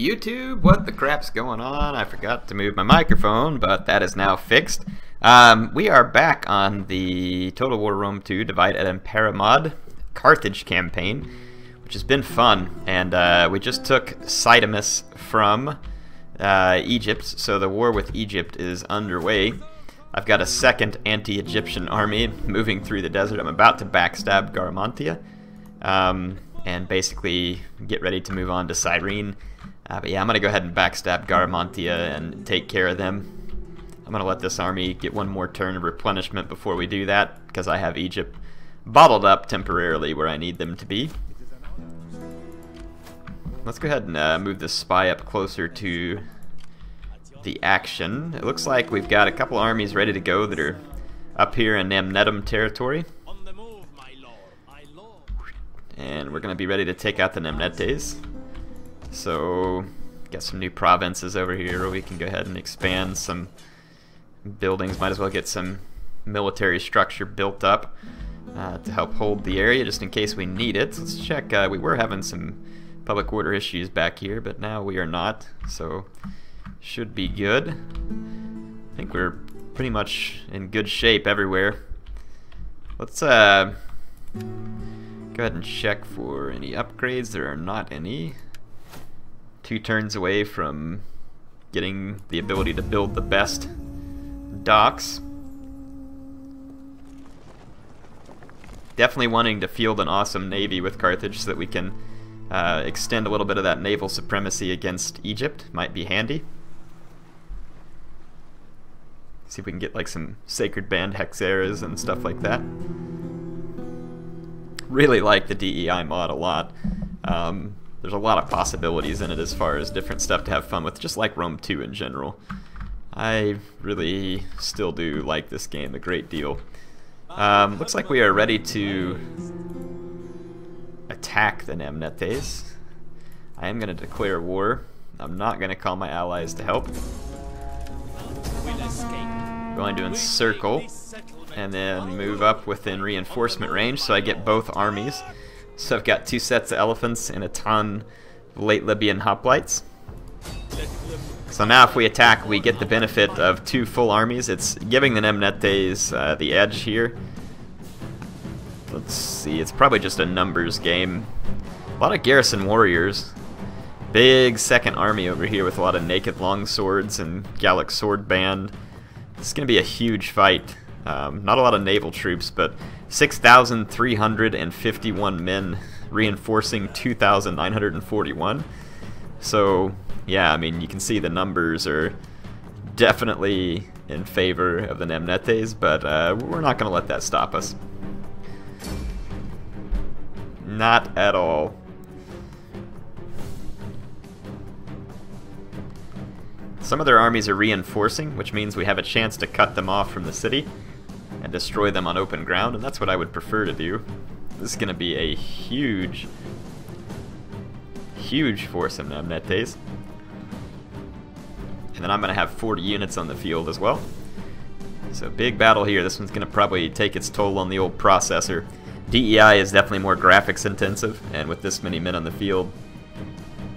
YouTube, what the crap's going on? I forgot to move my microphone, but that is now fixed. Um, we are back on the Total War Rome 2 Divide et Impera mod Carthage campaign, which has been fun. And uh, we just took Cydamus from uh, Egypt, so the war with Egypt is underway. I've got a second anti-Egyptian army moving through the desert. I'm about to backstab Garamantia. Um, and basically get ready to move on to Cyrene. Uh, but yeah, I'm going to go ahead and backstab Garamantia and take care of them. I'm going to let this army get one more turn of replenishment before we do that, because I have Egypt bottled up temporarily where I need them to be. Let's go ahead and uh, move this spy up closer to the action. It looks like we've got a couple armies ready to go that are up here in Namnetum territory. And we're going to be ready to take out the Nemnetes. So, got some new provinces over here we can go ahead and expand some buildings. Might as well get some military structure built up uh, to help hold the area just in case we need it. Let's check. Uh, we were having some public order issues back here, but now we are not. So, should be good. I think we're pretty much in good shape everywhere. Let's uh, Go ahead and check for any upgrades. There are not any. Two turns away from getting the ability to build the best docks. Definitely wanting to field an awesome navy with Carthage so that we can uh, extend a little bit of that naval supremacy against Egypt. Might be handy. See if we can get like some Sacred Band Hexeres and stuff like that really like the DEI mod a lot. Um, there's a lot of possibilities in it as far as different stuff to have fun with, just like Rome 2 in general. I really still do like this game a great deal. Um, looks like we are ready to attack the Nemnetes. I am going to declare war. I'm not going to call my allies to help. Going to encircle and then move up within reinforcement range so I get both armies. So I've got two sets of elephants and a ton of late Libyan hoplites. So now if we attack, we get the benefit of two full armies. It's giving the Nemnetes uh, the edge here. Let's see, it's probably just a numbers game. A lot of garrison warriors. Big second army over here with a lot of naked longswords and Gallic sword band. It's going to be a huge fight. Um, not a lot of naval troops, but 6,351 men reinforcing 2,941. So, yeah, I mean, you can see the numbers are definitely in favor of the Nemnetes, but uh, we're not going to let that stop us. Not at all. Some of their armies are reinforcing, which means we have a chance to cut them off from the city and destroy them on open ground, and that's what I would prefer to do. This is going to be a huge, huge force of Nemnetes. And then I'm going to have 40 units on the field as well. So big battle here. This one's going to probably take its toll on the old processor. DEI is definitely more graphics intensive, and with this many men on the field,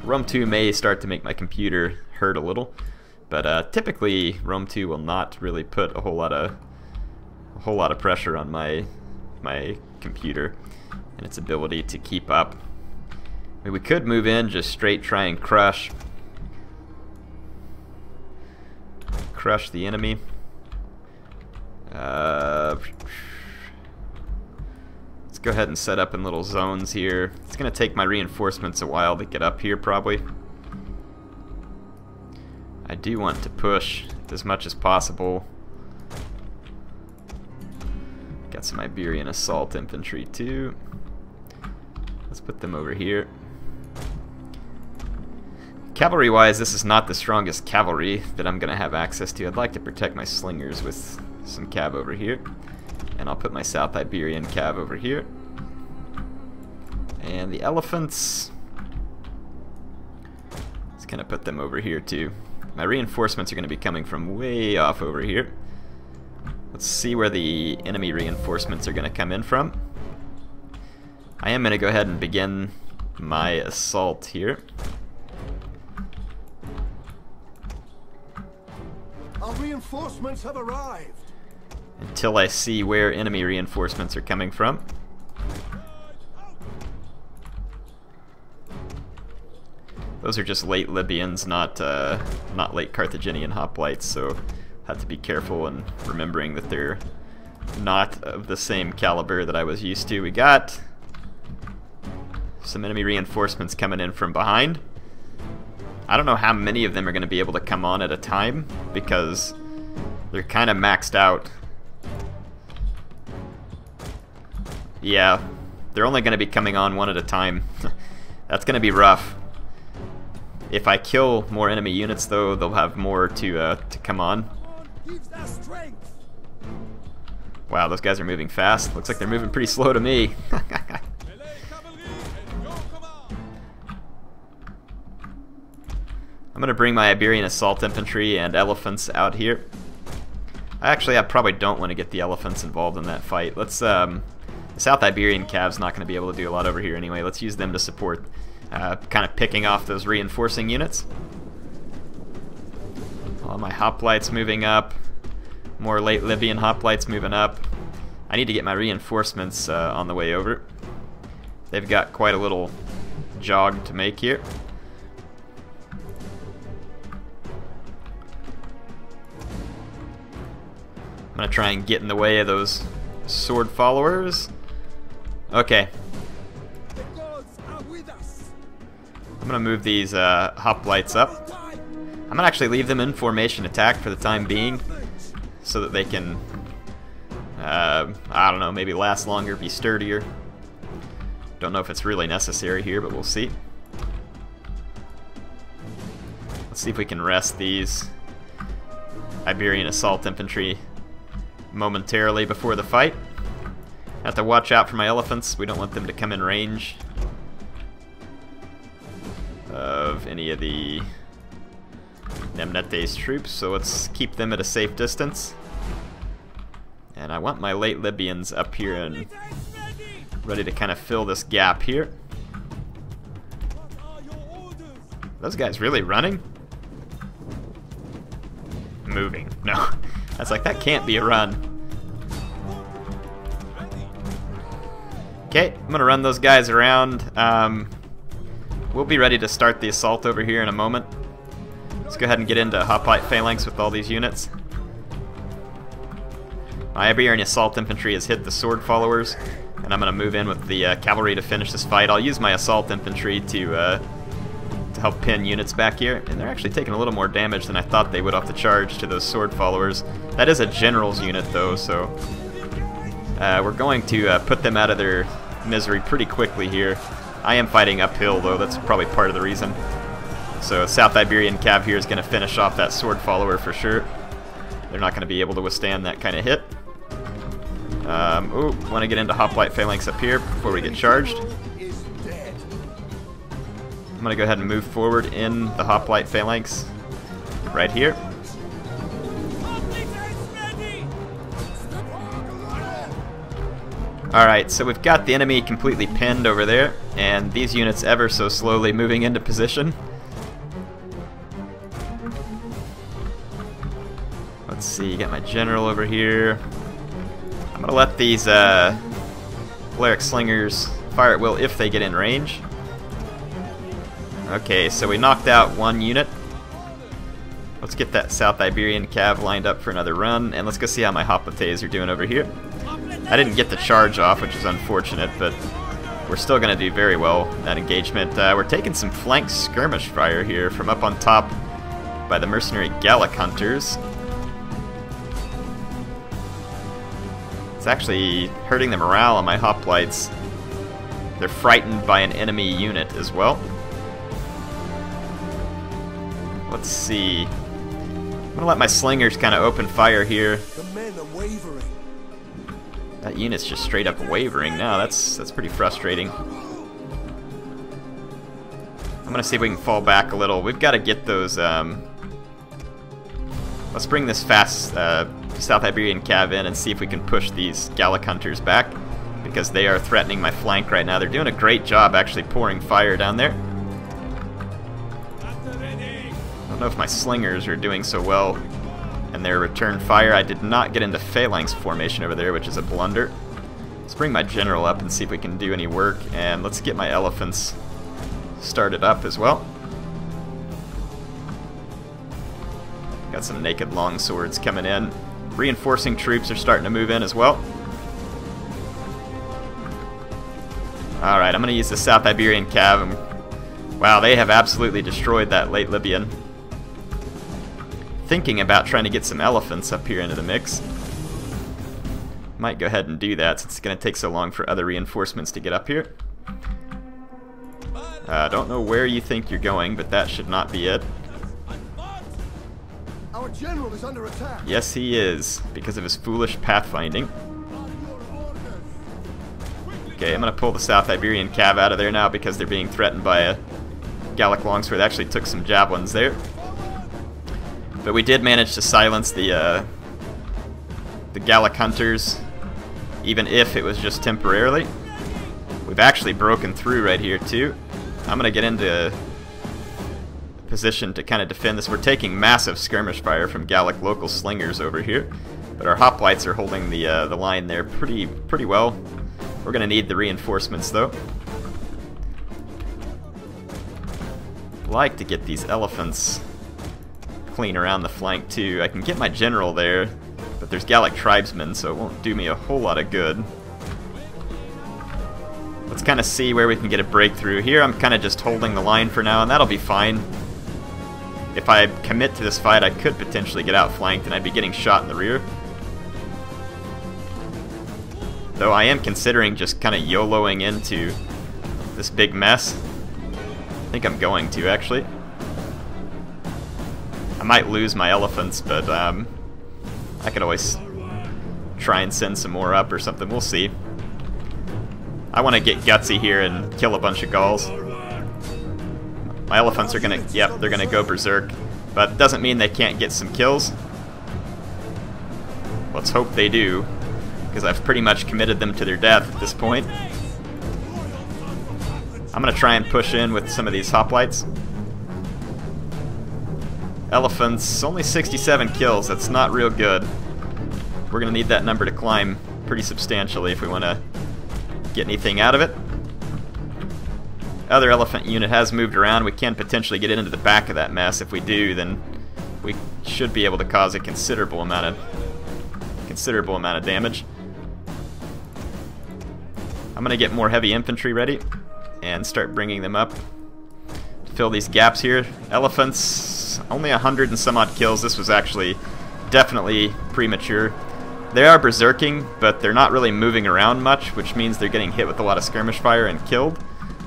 Rome 2 may start to make my computer hurt a little. But uh, typically, Rome 2 will not really put a whole lot of a whole lot of pressure on my my computer and its ability to keep up. I mean, we could move in, just straight try and crush crush the enemy. Uh, let's go ahead and set up in little zones here. It's going to take my reinforcements a while to get up here probably. I do want to push as much as possible Some Iberian assault infantry too. Let's put them over here. Cavalry-wise, this is not the strongest cavalry that I'm going to have access to. I'd like to protect my slingers with some cav over here. And I'll put my South Iberian cav over here. And the elephants... Let's kind of put them over here too. My reinforcements are going to be coming from way off over here. Let's see where the enemy reinforcements are going to come in from. I am going to go ahead and begin my assault here. Our reinforcements have arrived. Until I see where enemy reinforcements are coming from. Those are just late Libyans, not uh, not late Carthaginian hoplites, so have to be careful in remembering that they're not of the same caliber that I was used to. We got some enemy reinforcements coming in from behind. I don't know how many of them are going to be able to come on at a time because they're kind of maxed out. Yeah, they're only going to be coming on one at a time. That's going to be rough. If I kill more enemy units, though, they'll have more to uh, to come on. Wow, those guys are moving fast. Looks like they're moving pretty slow to me. I'm going to bring my Iberian assault infantry and elephants out here. I actually, I probably don't want to get the elephants involved in that fight. Let's, um, the South Iberian Cav's not going to be able to do a lot over here anyway. Let's use them to support, uh, kind of picking off those reinforcing units. All my hoplites moving up. More late Libyan hoplites moving up. I need to get my reinforcements uh, on the way over. They've got quite a little jog to make here. I'm gonna try and get in the way of those sword followers. Okay. I'm gonna move these uh, hoplites up. I'm gonna actually leave them in formation attack for the time being, so that they can, uh, I don't know, maybe last longer, be sturdier. Don't know if it's really necessary here, but we'll see. Let's see if we can rest these Iberian assault infantry momentarily before the fight. Have to watch out for my elephants. We don't want them to come in range of any of the Nemnete's troops, so let's keep them at a safe distance. And I want my late Libyans up here and ready to kind of fill this gap here. Those guys really running? Moving. No. That's like, that can't be a run. Okay, I'm gonna run those guys around. Um, we'll be ready to start the assault over here in a moment. Let's go ahead and get into Hoplite Phalanx with all these units. My Iberian Assault Infantry has hit the Sword Followers, and I'm going to move in with the uh, Cavalry to finish this fight. I'll use my Assault Infantry to, uh, to help pin units back here, and they're actually taking a little more damage than I thought they would off the charge to those Sword Followers. That is a General's unit, though, so uh, we're going to uh, put them out of their misery pretty quickly here. I am fighting uphill, though. That's probably part of the reason. So South Iberian Cav here is going to finish off that Sword Follower for sure. They're not going to be able to withstand that kind of hit. Um, ooh, want to get into Hoplite Phalanx up here before we get charged. I'm going to go ahead and move forward in the Hoplite Phalanx right here. Alright, so we've got the enemy completely pinned over there, and these units ever so slowly moving into position. Let's see, got my general over here. I'm gonna let these uh, Balearic Slingers fire at will if they get in range. Okay, so we knocked out one unit. Let's get that South Iberian Cav lined up for another run, and let's go see how my Hoplites are doing over here. I didn't get the charge off, which is unfortunate, but we're still going to do very well in that engagement. Uh, we're taking some flank skirmish fire here from up on top by the mercenary Gallic hunters. It's actually hurting the morale on my hoplites. They're frightened by an enemy unit as well. Let's see. I'm gonna let my slingers kind of open fire here. That unit's just straight up wavering now. That's that's pretty frustrating. I'm gonna see if we can fall back a little. We've got to get those. Um, let's bring this fast uh, South Iberian Cav in and see if we can push these Gallic Hunters back because they are threatening my flank right now. They're doing a great job actually pouring fire down there. I don't know if my slingers are doing so well and their return fire. I did not get into phalanx formation over there, which is a blunder. Let's bring my general up and see if we can do any work, and let's get my elephants started up as well. Got some naked longswords coming in. Reinforcing troops are starting to move in as well. Alright, I'm going to use the South Iberian Cav. Wow, they have absolutely destroyed that late Libyan. Thinking about trying to get some elephants up here into the mix. Might go ahead and do that since it's going to take so long for other reinforcements to get up here. I uh, don't know where you think you're going, but that should not be it. General is under attack. Yes, he is, because of his foolish pathfinding. Okay, I'm going to pull the South Iberian Cav out of there now because they're being threatened by a Gallic longsword. They actually took some javelins there. But we did manage to silence the uh, the Gallic hunters, even if it was just temporarily. We've actually broken through right here too. I'm going to get into position to kind of defend this. We're taking massive skirmish fire from Gallic local slingers over here, but our hoplites are holding the uh, the line there pretty pretty well. We're to need the reinforcements though. like to get these elephants clean around the flank too. I can get my general there, but there's Gallic tribesmen, so it won't do me a whole lot of good. Let's kind of see where we can get a breakthrough. Here I'm kind of just holding the line for now, and that'll be fine. If I commit to this fight, I could potentially get outflanked, and I'd be getting shot in the rear. Though I am considering just kind of YOLOing into this big mess. I think I'm going to, actually. I might lose my elephants, but um, I could always try and send some more up or something. We'll see. I want to get gutsy here and kill a bunch of Gauls. My elephants are gonna, yep, they're gonna go berserk. But doesn't mean they can't get some kills. Let's hope they do, because I've pretty much committed them to their death at this point. I'm gonna try and push in with some of these hoplites. Elephants, only 67 kills, that's not real good. We're to need that number to climb pretty substantially if we want to get anything out of it. Other elephant unit has moved around. We can potentially get into the back of that mess. If we do, then we should be able to cause a considerable amount of considerable amount of damage. I'm to get more heavy infantry ready and start bringing them up to fill these gaps here. Elephants only a hundred and some odd kills. This was actually definitely premature. They are berserking, but they're not really moving around much, which means they're getting hit with a lot of skirmish fire and killed.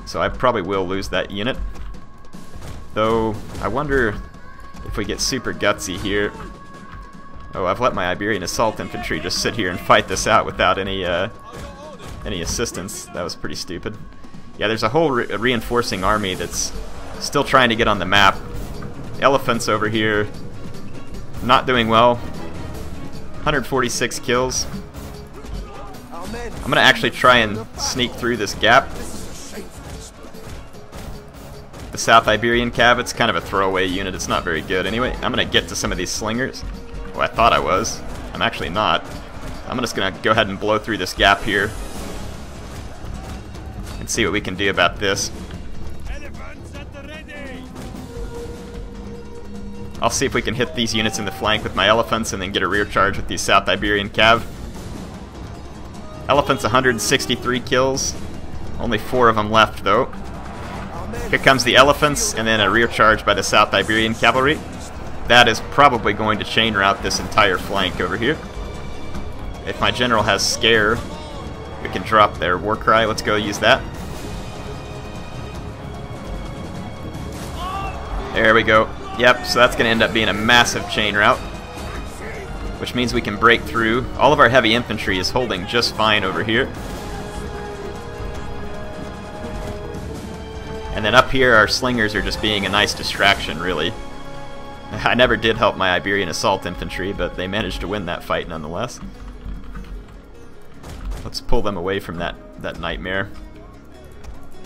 So I probably will lose that unit. Though, I wonder if we get super gutsy here. Oh, I've let my Iberian Assault Infantry just sit here and fight this out without any, uh, any assistance. That was pretty stupid. Yeah, there's a whole re reinforcing army that's still trying to get on the map, Elephants over here, not doing well. 146 kills. I'm gonna actually try and sneak through this gap. The South Iberian Cav, it's kind of a throwaway unit, it's not very good. Anyway, I'm gonna get to some of these slingers. Well, I thought I was. I'm actually not. I'm just gonna go ahead and blow through this gap here. And see what we can do about this. I'll see if we can hit these units in the flank with my elephants and then get a rear charge with these South Iberian Cav. Elephants 163 kills. Only four of them left though. Here comes the elephants and then a rear charge by the South Iberian Cavalry. That is probably going to chain rout this entire flank over here. If my general has scare, we can drop their war cry. Let's go use that. There we go. Yep, so that's going to end up being a massive chain rout. Which means we can break through. All of our heavy infantry is holding just fine over here. And then up here, our slingers are just being a nice distraction, really. I never did help my Iberian assault infantry, but they managed to win that fight nonetheless. Let's pull them away from that, that nightmare.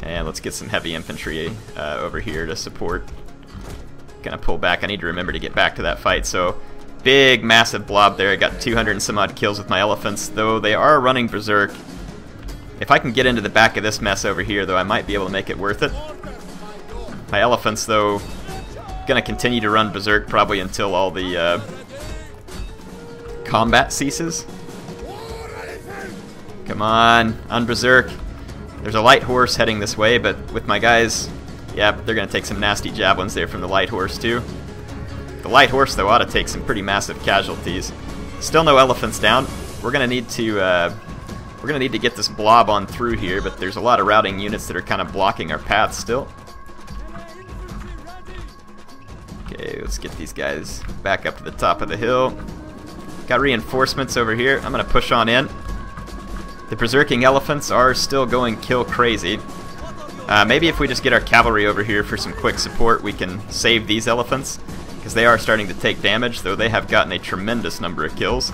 And let's get some heavy infantry uh, over here to support gonna pull back. I need to remember to get back to that fight. So big, massive blob there. I got 200 and some odd kills with my elephants, though they are running berserk. If I can get into the back of this mess over here, though, I might be able to make it worth it. My elephants, though, gonna continue to run berserk probably until all the uh, combat ceases. Come on, on berserk. There's a light horse heading this way, but with my guys, yeah, they're gonna take some nasty javelins there from the light horse too. The light horse, though, ought to take some pretty massive casualties. Still no elephants down. We're gonna need to uh, we're gonna need to get this blob on through here, but there's a lot of routing units that are kind of blocking our path still. Okay, let's get these guys back up to the top of the hill. Got reinforcements over here. I'm gonna push on in. The berserking elephants are still going kill crazy. Uh, maybe if we just get our cavalry over here for some quick support, we can save these elephants, because they are starting to take damage, though they have gotten a tremendous number of kills.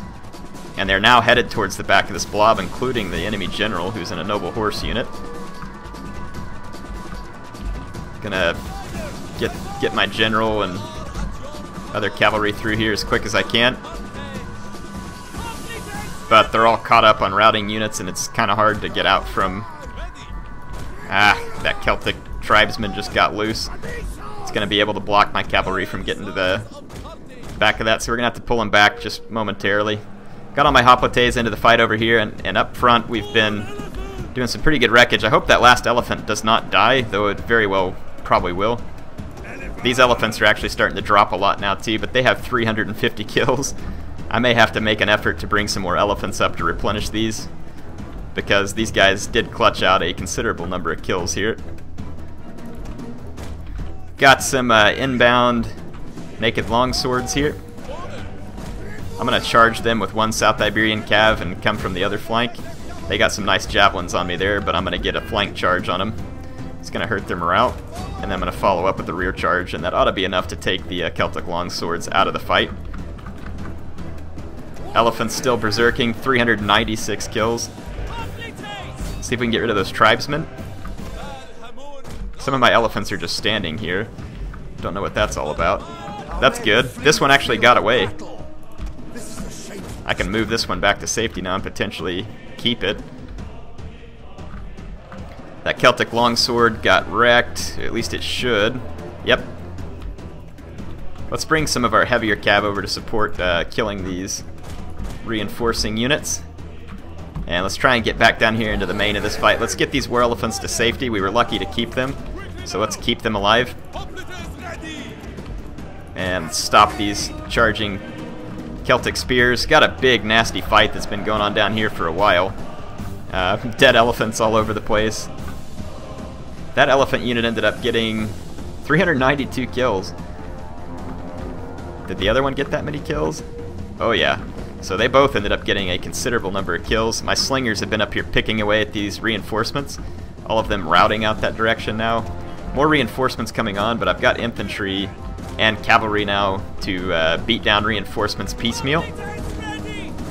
And they're now headed towards the back of this blob, including the enemy general, who's in a noble horse unit. Gonna get get my general and other cavalry through here as quick as I can. But they're all caught up on routing units, and it's kind of hard to get out from... Ah, that Celtic tribesman just got loose. It's going to be able to block my cavalry from getting to the back of that, so we're going to have to pull him back just momentarily. Got all my Hoplites into the fight over here, and, and up front we've been doing some pretty good wreckage. I hope that last elephant does not die, though it very well probably will. These elephants are actually starting to drop a lot now too, but they have 350 kills. I may have to make an effort to bring some more elephants up to replenish these, because these guys did clutch out a considerable number of kills here. Got some uh, inbound naked longswords here. I'm going to charge them with one South Iberian cav and come from the other flank. They got some nice javelins on me there, but I'm going to get a flank charge on them. It's going to hurt their morale, and then I'm going to follow up with the rear charge, and that ought to be enough to take the uh, Celtic longswords out of the fight. Elephant's still berserking, 396 kills. See if we can get rid of those tribesmen. Some of my elephants are just standing here. Don't know what that's all about. That's good. This one actually got away. I can move this one back to safety now and potentially keep it. That Celtic longsword got wrecked. At least it should. Yep. Let's bring some of our heavier cav over to support uh, killing these reinforcing units. And let's try and get back down here into the main of this fight. Let's get these war elephants to safety. We were lucky to keep them, so let's keep them alive. And stop these charging Celtic spears. Got a big, nasty fight that's been going on down here for a while. Uh, dead elephants all over the place. That elephant unit ended up getting 392 kills. Did the other one get that many kills? Oh yeah. So they both ended up getting a considerable number of kills. My slingers have been up here picking away at these reinforcements. All of them routing out that direction now. More reinforcements coming on, but I've got infantry and cavalry now to uh, beat down reinforcements piecemeal.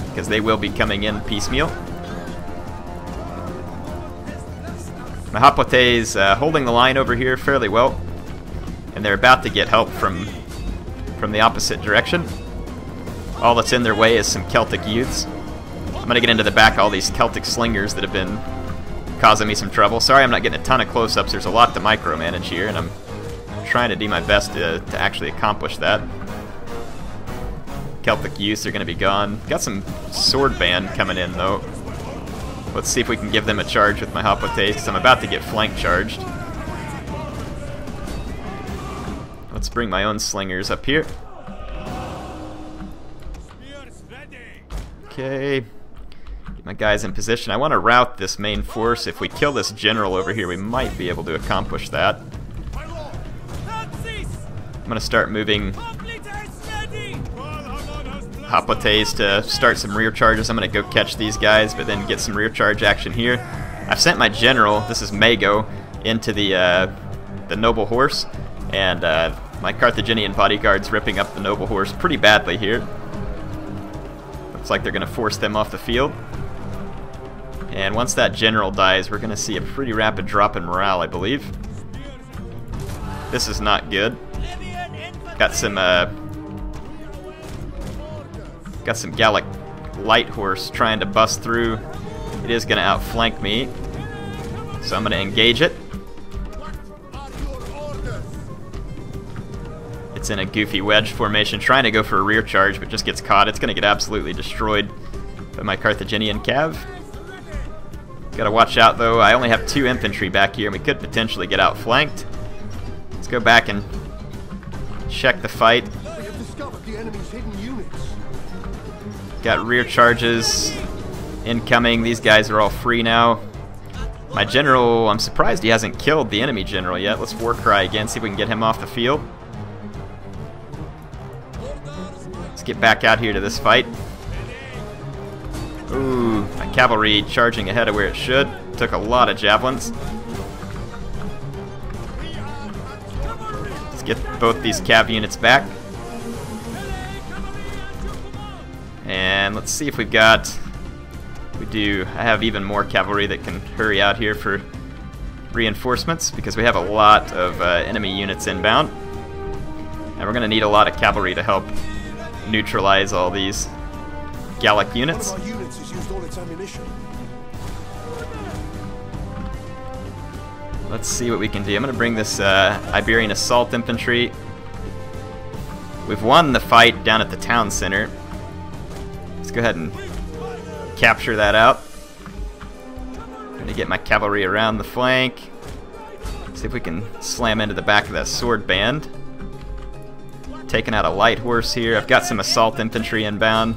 Because they will be coming in piecemeal. My is uh, holding the line over here fairly well. And they're about to get help from, from the opposite direction. All that's in their way is some Celtic youths. I'm to get into the back all these Celtic slingers that have been causing me some trouble. Sorry I'm not getting a ton of close-ups. There's a lot to micromanage here, and I'm trying to do my best to, to actually accomplish that. Celtic youths are going to be gone. Got some sword band coming in, though. Let's see if we can give them a charge with my Hoplite, because I'm about to get flank charged. Let's bring my own slingers up here. Okay. Get my guys in position. I want to route this main force. If we kill this general over here, we might be able to accomplish that. I'm to start moving Hoplites to start some rear charges. I'm going to go catch these guys, but then get some rear charge action here. I've sent my general, this is Mago, into the, uh, the noble horse, and uh, my Carthaginian bodyguard's ripping up the noble horse pretty badly here. Looks like they're going to force them off the field. And once that general dies, we're going to see a pretty rapid drop in morale, I believe. This is not good. Got some uh, Got some Gallic light horse trying to bust through. It is going to outflank me. So I'm going to engage it. It's in a goofy wedge formation, trying to go for a rear charge, but just gets caught. It's going to get absolutely destroyed by my Carthaginian cav. Gotta watch out though, I only have two infantry back here and we could potentially get outflanked. Let's go back and check the fight. We have discovered the enemy's hidden units. Got rear charges incoming. These guys are all free now. My general, I'm surprised he hasn't killed the enemy general yet. Let's war cry again, see if we can get him off the field. Let's get back out here to this fight. Ooh, my cavalry charging ahead of where it should. Took a lot of javelins. Get both these cav units back. And let's see if we've got... We do. I have even more cavalry that can hurry out here for reinforcements because we have a lot of uh, enemy units inbound. And we're going to need a lot of cavalry to help neutralize all these Gallic units. Let's see what we can do. I'm going to bring this uh, Iberian Assault Infantry. We've won the fight down at the town center. Let's go ahead and capture that out. I'm going to get my cavalry around the flank. See if we can slam into the back of that sword band. Taking out a light horse here. I've got some assault infantry inbound.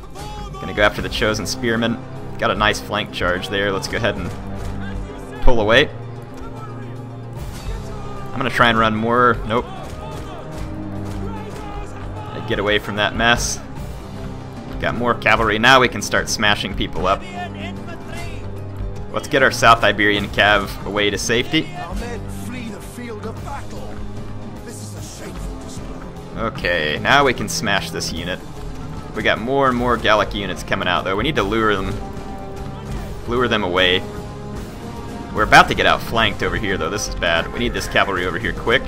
Gonna go after the chosen spearmen. Got a nice flank charge there. Let's go ahead and pull away. I'm gonna try and run more. Nope. Get away from that mess. Got more cavalry. Now we can start smashing people up. Let's get our South Iberian cav away to safety. Okay, now we can smash this unit. We got more and more Gallic units coming out though. We need to lure them lure them away. We're about to get outflanked over here though. This is bad. We need this cavalry over here quick.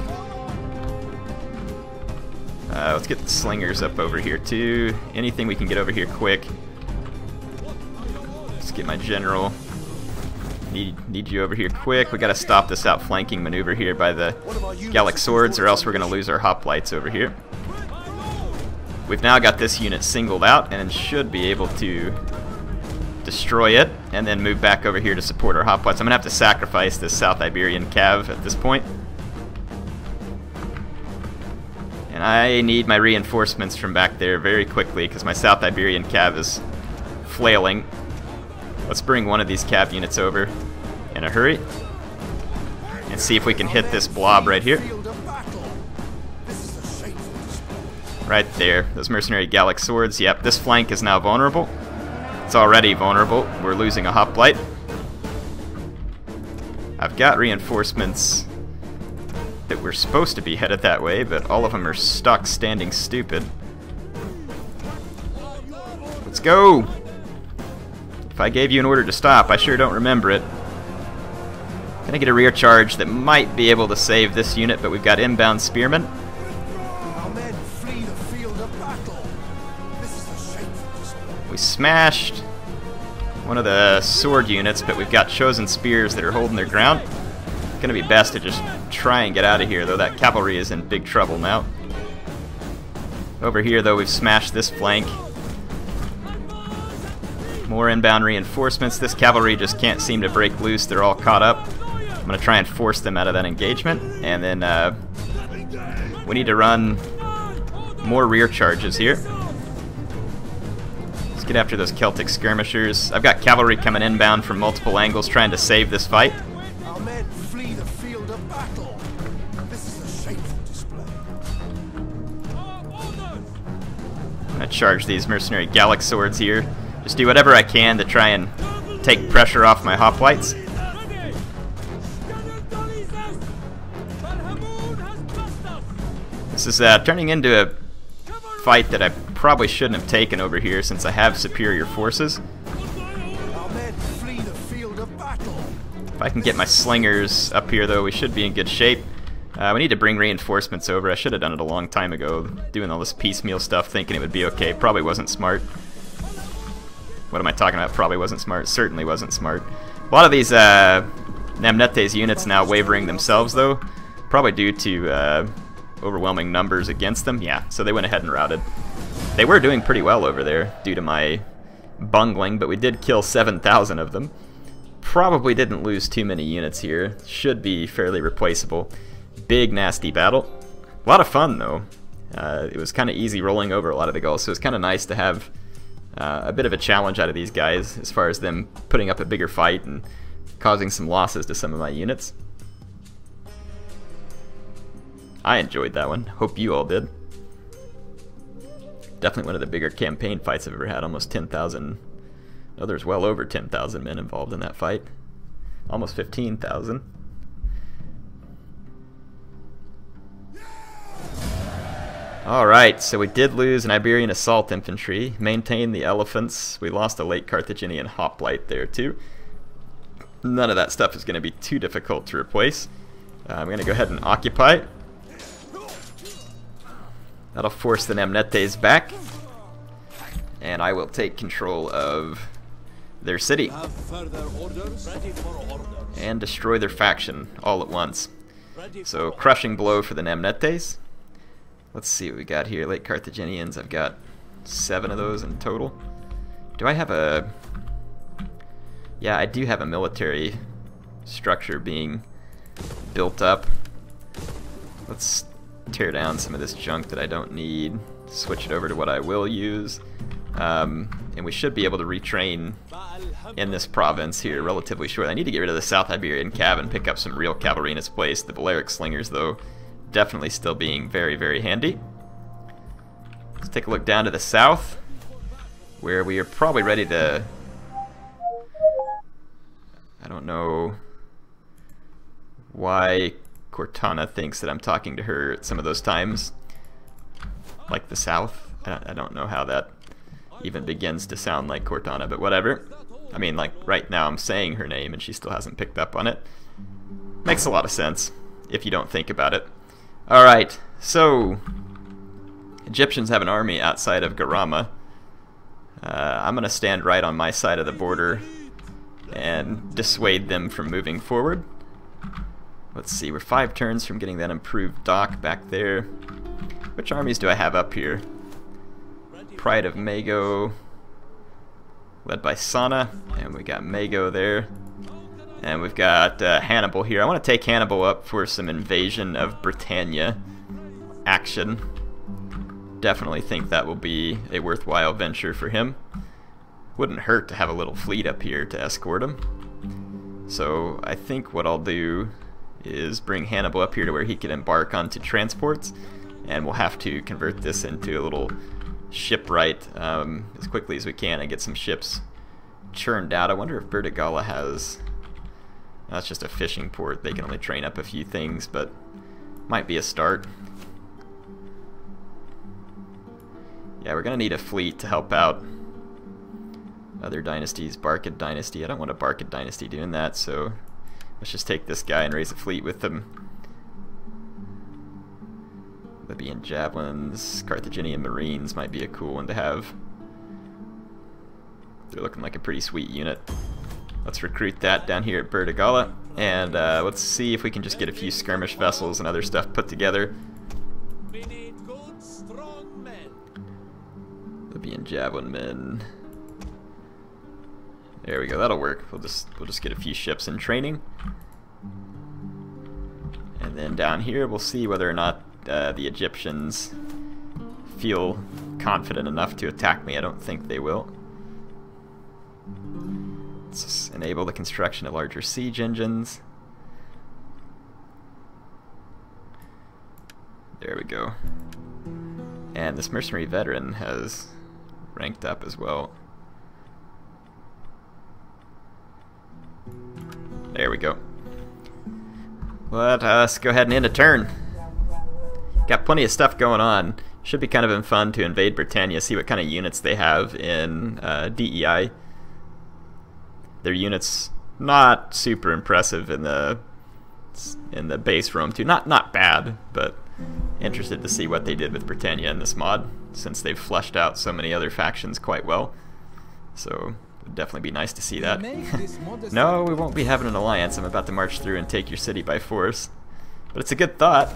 Uh, let's get the slingers up over here too. Anything we can get over here quick. Let's get my general. Need, need you over here quick. We gotta stop this outflanking maneuver here by the One of our units Gallic swords or else we're gonna lose our hoplites over here. We've now got this unit singled out and should be able to destroy it and then move back over here to support our hoplites. I'm gonna have to sacrifice this South Iberian cav at this point. And I need my reinforcements from back there very quickly because my South Iberian cav is flailing. Let's bring one of these cav units over in a hurry and see if we can hit this blob right here. Right there. Those mercenary Gallic swords. Yep, this flank is now vulnerable. It's already vulnerable. We're losing a hoplite. I've got reinforcements that were supposed to be headed that way, but all of them are stuck standing stupid. Let's go! If I gave you an order to stop, I sure don't remember it. Gonna get a rear charge that might be able to save this unit, but we've got inbound spearmen. Our men flee the field of battle. This is a shameful display. We smashed one of the sword units, but we've got chosen spears that are holding their ground. Gonna be best to just try and get out of here, though that cavalry is in big trouble now. Over here, though, we've smashed this flank. More inbound reinforcements. This cavalry just can't seem to break loose. They're all caught up. I'm gonna try and force them out of that engagement, and then uh, we need to run more rear charges here. Let's get after those Celtic skirmishers. I've got cavalry coming inbound from multiple angles trying to save this fight. Our men flee the field of battle. This is a shameful display. I'm gonna charge these mercenary Gallic swords here. Just do whatever I can to try and take pressure off my hoplites. This is uh, turning into a fight that I probably shouldn't have taken over here since I have superior forces. If I can get my slingers up here, though, we should be in good shape. Uh, we need to bring reinforcements over. I should have done it a long time ago, doing all this piecemeal stuff, thinking it would be okay. Probably wasn't smart. what am I talking about? Probably wasn't smart. Certainly wasn't smart. A lot of these uh, Namnete's units now wavering themselves, though, probably due to uh, overwhelming numbers against them. Yeah, so they went ahead and routed. They were doing pretty well over there due to my bungling, but we did kill 7,000 of them. Probably didn't lose too many units here. Should be fairly replaceable. Big, nasty battle. A lot of fun, though. Uh, it was kind of easy rolling over a lot of the Gauls, so it's kind of nice to have uh, a bit of a challenge out of these guys as far as them putting up a bigger fight and causing some losses to some of my units. I enjoyed that one. Hope you all did. Definitely one of the bigger campaign fights I've ever had. Almost 10,000. Oh, there's well over 10,000 men involved in that fight. Almost 15,000. Alright, so we did lose an Iberian assault infantry, maintained the elephants, we lost a late Carthaginian hoplite there too. None of that stuff is going to be too difficult to replace. Uh, I'm going to go ahead and occupy. That'll force the Namnetes back. And I will take control of their city. And destroy their faction all at once. So crushing blow for the Namnetes. Let's see what we got here. Late Carthaginians, I've got seven of those in total. Do I have a... Yeah, I do have a military structure being built up. Let's tear down some of this junk that I don't need, switch it over to what I will use. Um, and we should be able to retrain in this province here relatively short. I need to get rid of the South Iberian Cav and pick up some real cavalry in its place. The Balearic Slingers, though, definitely still being very, very handy. Let's take a look down to the south, where we are probably ready to... I don't know why Cortana thinks that I'm talking to her at some of those times, like the south. I don't know how that even begins to sound like Cortana, but whatever. I mean, like, right now I'm saying her name and she still hasn't picked up on it. Makes a lot of sense, if you don't think about it. Alright, so Egyptians have an army outside of Garama. Uh, I'm going to stand right on my side of the border and dissuade them from moving forward. Let's see, we're five turns from getting that improved dock back there. Which armies do I have up here? Pride of Mago, led by Sana, and we got Mago there. And we've got uh, Hannibal here. I want to take Hannibal up for some invasion of Britannia action. Definitely think that will be a worthwhile venture for him. Wouldn't hurt to have a little fleet up here to escort him. So I think what I'll do is bring Hannibal up here to where he can embark onto transports. And we'll have to convert this into a little shipwright um, as quickly as we can and get some ships churned out. I wonder if Burdigala has that's just a fishing port. They can only train up a few things, but might be a start. Yeah, we're going to need a fleet to help out other dynasties. Barcid Dynasty. I don't want a Barcid Dynasty doing that, so let's just take this guy and raise a fleet with them. Libyan Javelins, Carthaginian Marines might be a cool one to have. They're looking like a pretty sweet unit. Let's recruit that down here at Burdigala, and uh, let's see if we can just get a few skirmish vessels and other stuff put together. Libyan javelin men. There we go. That'll work. We'll just we'll just get a few ships in training, and then down here we'll see whether or not uh, the Egyptians feel confident enough to attack me. I don't think they will. Let's enable the construction of larger siege engines. There we go. And this mercenary veteran has ranked up as well. There we go. Let us go ahead and end a turn. Got plenty of stuff going on. Should be kind of fun to invade Britannia, see what kind of units they have in uh, DEI their units not super impressive in the in the base Rome 2. Not not bad, but interested to see what they did with Britannia in this mod, since they've fleshed out so many other factions quite well. So it would definitely be nice to see that. no, we won't be having an alliance. I'm about to march through and take your city by force. But it's a good thought.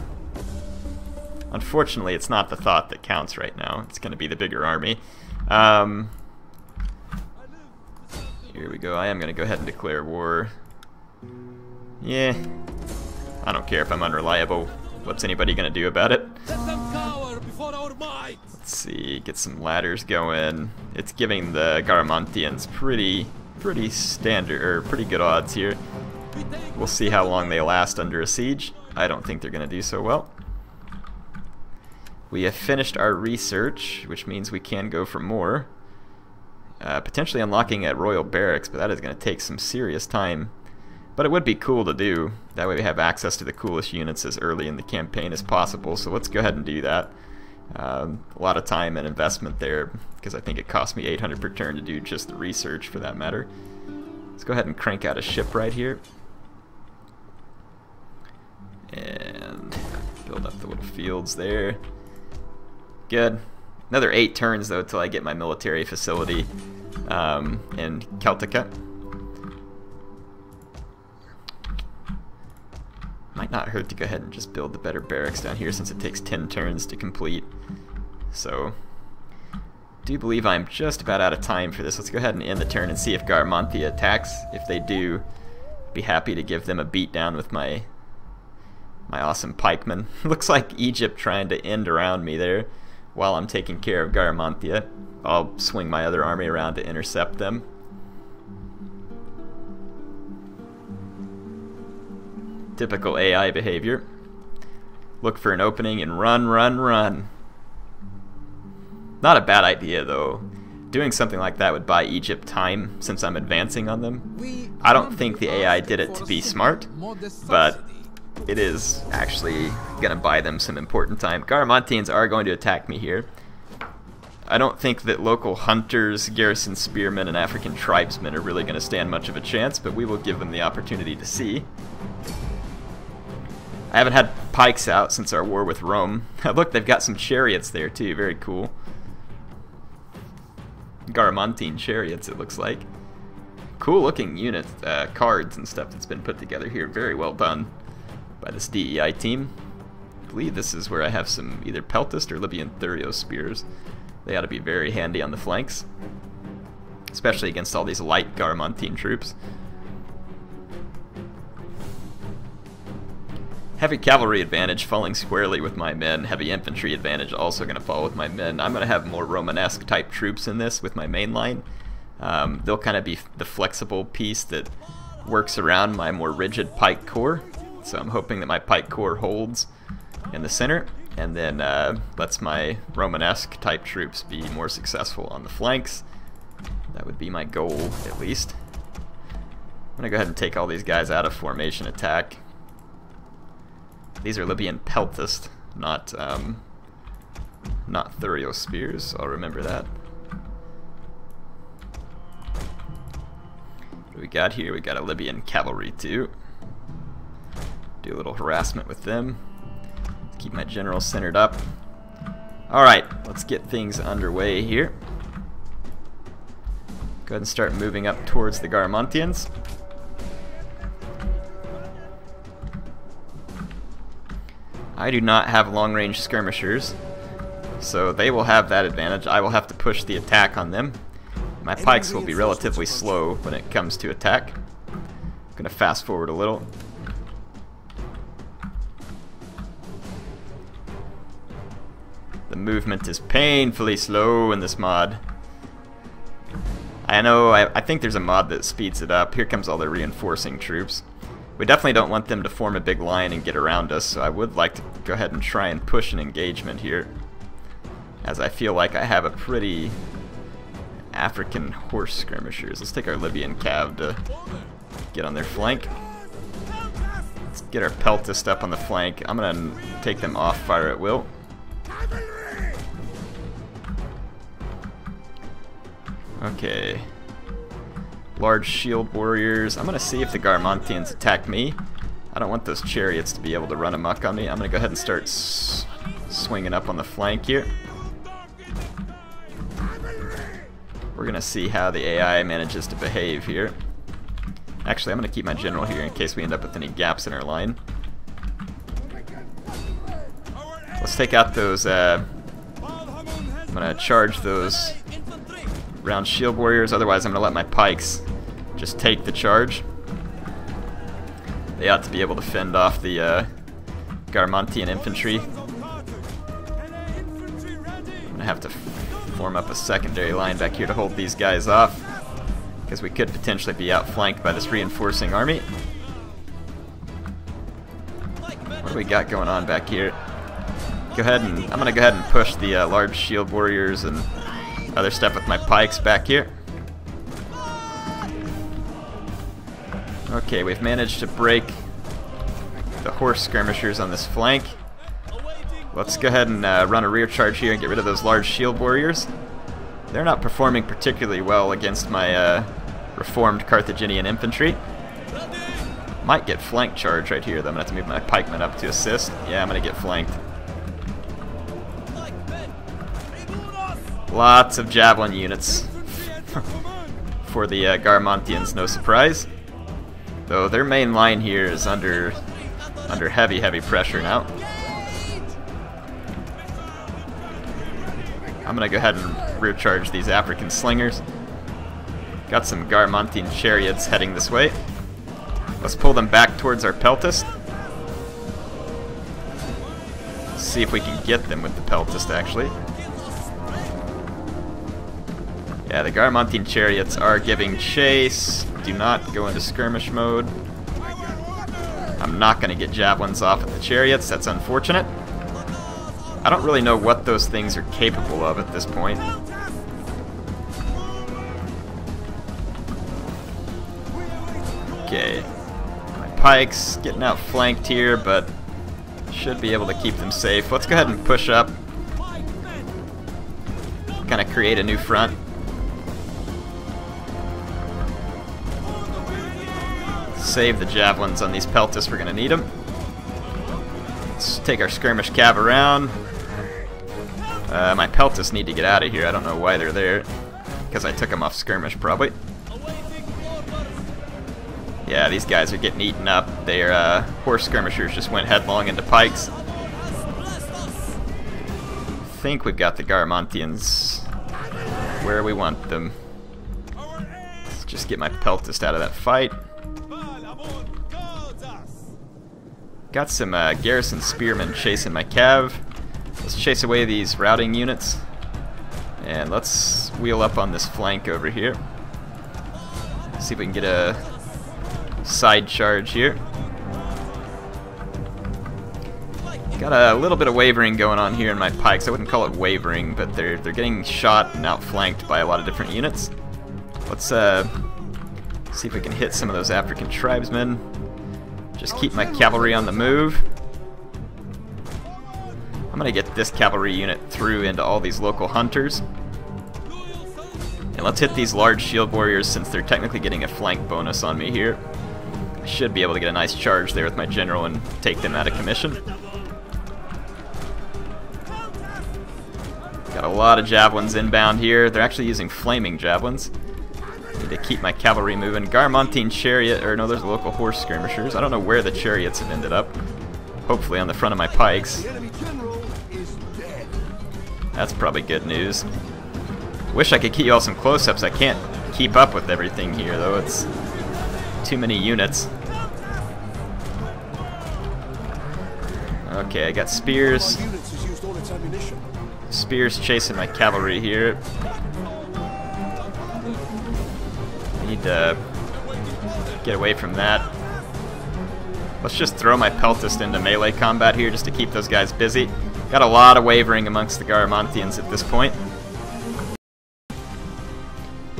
Unfortunately, it's not the thought that counts right now. It's going to be the bigger army. Um, here we go. I am going to go ahead and declare war. Yeah. I don't care if I'm unreliable. What's anybody going to do about it? Let's see, get some ladders going. It's giving the Garamantians pretty pretty standard or pretty good odds here. We'll see how long they last under a siege. I don't think they're going to do so well. We have finished our research, which means we can go for more. Uh, potentially unlocking at Royal Barracks, but that is going to take some serious time. But it would be cool to do. That way we have access to the coolest units as early in the campaign as possible, so let's go ahead and do that. Um, a lot of time and investment there, because I think it cost me 800 per turn to do just the research for that matter. Let's go ahead and crank out a ship right here. And build up the little fields there. Good. Another eight turns though till I get my military facility um, in Celtica. Might not hurt to go ahead and just build the better barracks down here since it takes 10 turns to complete. So, do believe I'm just about out of time for this. Let's go ahead and end the turn and see if Garamantia attacks. If they do, be happy to give them a beat down with my my awesome pikemen. Looks like Egypt trying to end around me there while I'm taking care of Garamantia. I'll swing my other army around to intercept them. Typical AI behavior. Look for an opening and run, run, run. Not a bad idea, though. Doing something like that would buy Egypt time, since I'm advancing on them. I don't think the AI did it to be smart, but it is actually going to buy them some important time. Garamantians are going to attack me here. I don't think that local hunters, garrison spearmen, and African tribesmen are really going to stand much of a chance, but we will give them the opportunity to see. I haven't had pikes out since our war with Rome. Look, they've got some chariots there too, very cool. Garamantine chariots, it looks like. Cool looking unit, uh, cards and stuff that's been put together here, very well done by this DEI team. I believe this is where I have some either Peltast or Libyan Thureos spears. They ought to be very handy on the flanks, especially against all these light Garamantine troops. Heavy cavalry advantage falling squarely with my men. Heavy infantry advantage also going to fall with my men. I'm going to have more Romanesque type troops in this with my main line. Um, they'll kind of be the flexible piece that works around my more rigid pike core. So I'm hoping that my pike core holds in the center and then uh, lets my Romanesque type troops be more successful on the flanks. That would be my goal, at least. I'm going to go ahead and take all these guys out of formation attack. These are Libyan Peltast, not um, not Thureos spears. I'll remember that. What we got here? We got a Libyan cavalry too. Do a little harassment with them. Keep my general centered up. Alright, let's get things underway here. Go ahead and start moving up towards the Garamantians. I do not have long-range skirmishers, so they will have that advantage. I will have to push the attack on them. My pikes will be relatively slow when it comes to attack. I'm going to fast forward a little. The movement is painfully slow in this mod. I know, I, I think there's a mod that speeds it up. Here comes all the reinforcing troops. We definitely don't want them to form a big line and get around us, so I would like to go ahead and try and push an engagement here. As I feel like I have a pretty African horse skirmishers. Let's take our Libyan cav to get on their flank. Let's get our Peltast up on the flank. I'm going to take them off fire at will. Okay large shield warriors. I'm going to see if the Garamantians attack me. I don't want those chariots to be able to run amok on me. I'm going to go ahead and start swinging up on the flank here. We're we're gonna see how the AI manages to behave here. Actually, I'm gonna keep my general here in case we end up with any gaps in our line. Let's take out those, uh, I'm gonna charge those round shield warriors, otherwise I'm gonna let my pikes just take the charge. They ought to be able to fend off the uh, Garmontian infantry. I'm gonna have to form up a secondary line back here to hold these guys off, because we could potentially be outflanked by this reinforcing army. What do we got going on back here? Go ahead and I'm gonna go ahead and push the uh, large shield warriors and other stuff with my pikes back here. Okay, we've managed to break the horse skirmishers on this flank. Let's go ahead and uh, run a rear charge here and get rid of those large shield warriors. They're not performing particularly well against my uh, reformed Carthaginian infantry. Might get flank charge right here though. I'm going to have to move my pikemen up to assist. Yeah, I'm going to get flanked. Lots of javelin units for the uh, Garmontians, no surprise. Though their main line here is under under heavy, heavy pressure now. I'm gonna go ahead and rear charge these African slingers. Got some Garmontian chariots heading this way. Let's pull them back towards our Peltast. See if we can get them with the Peltast actually. Yeah, the Garmontian chariots are giving chase. Do not go into skirmish mode. I'm not going to get javelins off at the chariots. That's unfortunate. I don't really know what those things are capable of at this point. Okay. My pikes getting outflanked here, but should be able to keep them safe. Let's go ahead and push up. Kind of create a new front. Save the javelins on these peltas, we're going to need them. Let's take our skirmish cav around. Uh, my peltas need to get out of here, I don't know why they're there. Because I took them off skirmish, probably. Yeah, these guys are getting eaten up. Their uh, horse skirmishers just went headlong into pikes. I think we've got the Garmontians where we want them. Let's just get my peltast out of that fight. Got some uh, garrison spearmen chasing my cav. Let's chase away these routing units. And let's wheel up on this flank over here. See if we can get a side charge here. Got a little bit of wavering going on here in my pikes. I wouldn't call it wavering, but they're they're getting shot and outflanked by a lot of different units. Let's uh, see if we can hit some of those African tribesmen. Just keep my cavalry on the move. I'm gonna get this cavalry unit through into all these local hunters. And let's hit these large shield warriors since they're technically getting a flank bonus on me here. I should be able to get a nice charge there with my general and take them out of commission. Got a lot of javelins inbound here. They're actually using flaming javelins. Need to keep my cavalry moving. Garmontine chariot, or no, there's local horse skirmishers. I don't know where the chariots have ended up. Hopefully on the front of my pikes. That's probably good news. Wish I could keep y'all some close-ups. I can't keep up with everything here, though. It's too many units. Okay, I got spears. Spears chasing my cavalry here. To get away from that. Let's just throw my Peltast into melee combat here just to keep those guys busy. Got a lot of wavering amongst the Garamantians at this point.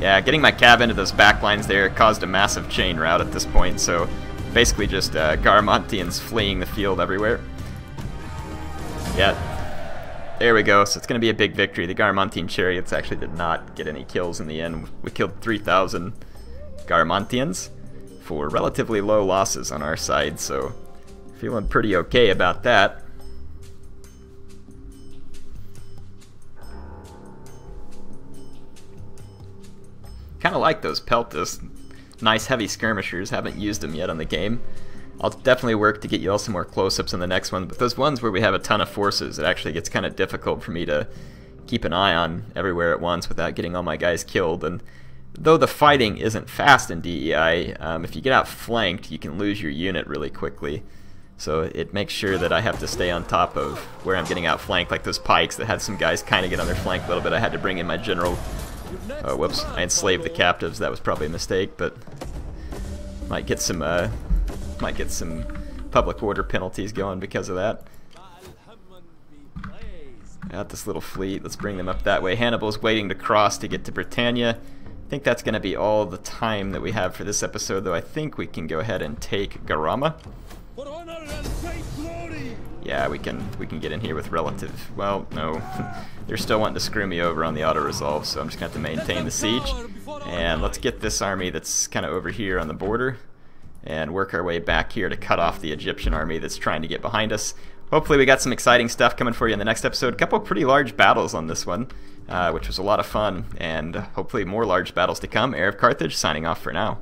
Yeah, getting my cab into those backlines there caused a massive chain rout at this point, so basically just uh, Garamantians fleeing the field everywhere. Yeah, there we go. So it's going to be a big victory. The Garamantian chariots actually did not get any kills in the end. We killed 3,000 Garamantians for relatively low losses on our side, so feeling pretty okay about that. kind of like those Peltas. Nice heavy skirmishers, haven't used them yet on the game. I'll definitely work to get you all some more close-ups in the next one, but those ones where we have a ton of forces, it actually gets kind of difficult for me to keep an eye on everywhere at once without getting all my guys killed. And though the fighting isn't fast in DEI, um, if you get outflanked, you can lose your unit really quickly. So it makes sure that I have to stay on top of where I'm getting outflanked, like those pikes that had some guys kind of get on their flank a little bit. I had to bring in my general. Oh, whoops! I enslaved the captives. That was probably a mistake, but might get some uh, might get some public order penalties going because of that. Got this little fleet. Let's bring them up that way. Hannibal's waiting to cross to get to Britannia. I think that's going to be all the time that we have for this episode, though I think we can go ahead and take Garama. Yeah, we can we can get in here with relative. Well, no, they're still wanting to screw me over on the auto resolve, so I'm just gonna have to maintain the siege. And let's get this army that's kind of over here on the border, and work our way back here to cut off the Egyptian army that's trying to get behind us. Hopefully, we got some exciting stuff coming for you in the next episode. A couple pretty large battles on this one, uh, which was a lot of fun, and hopefully more large battles to come. Heir of Carthage signing off for now.